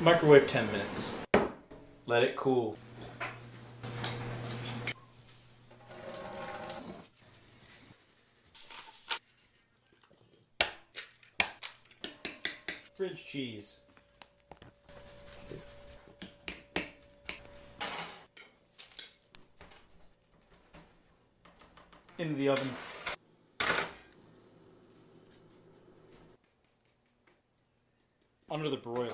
Microwave 10 minutes. Let it cool. Fridge cheese. Into the oven. Under the broiler.